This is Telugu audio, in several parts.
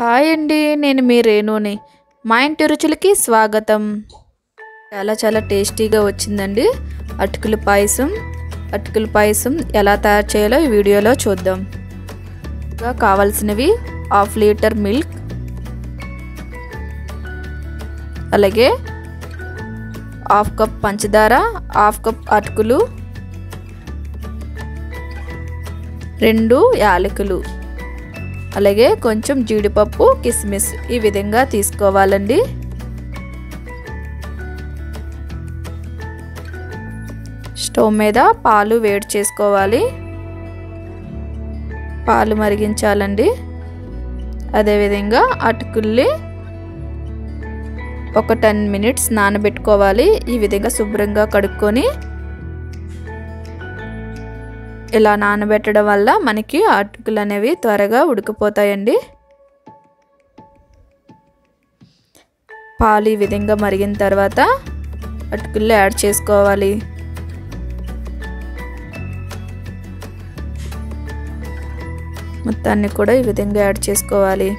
హాయ్ అండి నేను మీ రేణుని. మా ఇంటి రుచులకి స్వాగతం. చాలా చాలా టేస్టీగా వచ్చిందండి. అటుకుల పాయసం. అటుకుల పాయసం ఎలా తయారు చేయాలో ఈ వీడియోలో చూద్దాం. ఇంకా కావాల్సినవి హాఫ్ లీటర్ మిల్క్. అలాగే హాఫ్ కప్ పంచదార హాఫ్ కప్ అటుకులు రెండు యాలకులు. అలాగే కొంచెం జీడిపప్పు కిస్మిస్ ఈ విధంగా తీసుకోవాలండి. స్టవ్ మీద పాలు వేడి చేసుకోవాలి. పాలు మరిగించాలండి. అదేవిధంగా అటుకుల్ని ఒక టెన్ మినిట్స్ నానబెట్టుకోవాలి. ఈ విధంగా శుభ్రంగా కడుక్కొని ఇలా నానబెట్టడం వల్ల మనకి అటుకులు అనేవి త్వరగా ఉడికిపోతాయండి. పాలు ఈ విధంగా మరిగిన తర్వాత అటుకుల్లో యాడ్ చేసుకోవాలి. మొత్తాన్ని కూడా ఈ విధంగా యాడ్ చేసుకోవాలి.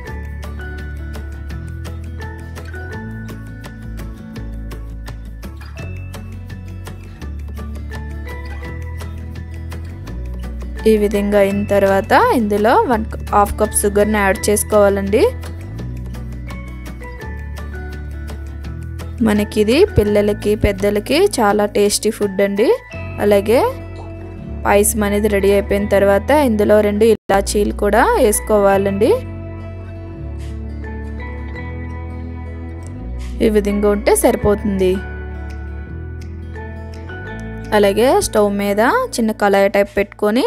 ఈ విధంగా అయిన తర్వాత ఇందులో వన్ హాఫ్ కప్ షుగర్ని యాడ్ చేసుకోవాలండి. మనకి ఇది పిల్లలకి పెద్దలకి చాలా టేస్టీ ఫుడ్ అండి. అలాగే పాయసం అనేది రెడీ అయిపోయిన తర్వాత ఇందులో రెండు ఇలాచీలు కూడా వేసుకోవాలండి. ఈ విధంగా ఉంటే సరిపోతుంది. అలాగే స్టవ్ మీద చిన్న కళాయి టైప్ పెట్టుకొని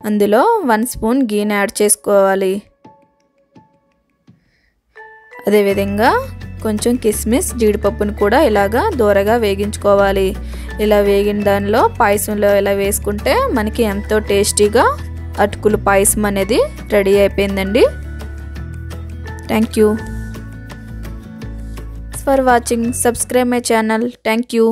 అందులో వన్ స్పూన్ గీని యాడ్ చేసుకోవాలి. అదేవిధంగా కొంచెం కిస్మిస్ జీడిపప్పును కూడా ఇలాగా దూరగా వేగించుకోవాలి. ఇలా వేగిన దానిలో పాయసంలో ఇలా వేసుకుంటే మనకి ఎంతో టేస్టీగా అటుకులు పాయసం అనేది రెడీ అయిపోయిందండి. Thank you. For watching subscribe my channel thank you